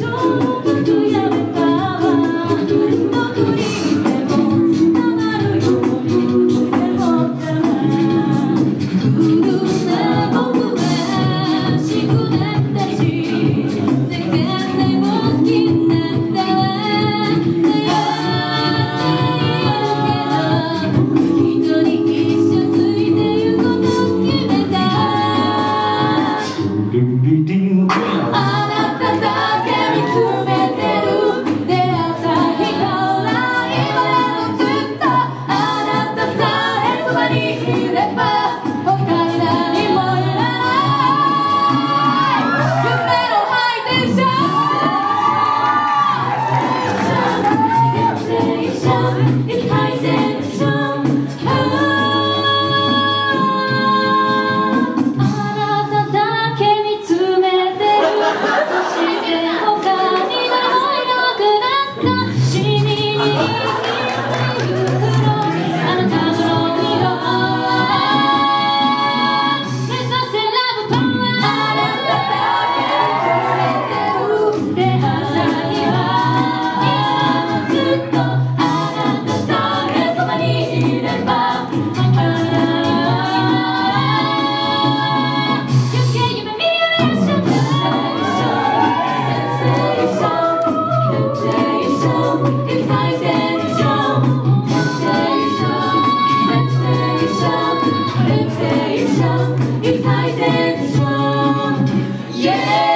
Don't It's Tyson. Yeah!